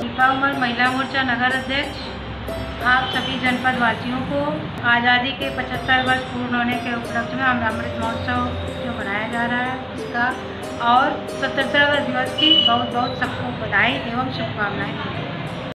दीपा उमर महिला मोर्चा नगर अध्यक्ष, आप सभी जनपद वासियों को आज़ादी के 75 वर्ष पूर्ण होने के उपलक्ष्य में हम अमृत महोत्सव जो मनाया जा रहा है उसका और स्वतंत्रता दिवस की बहुत बहुत सबको बधाई एवं शुभकामनाएँ।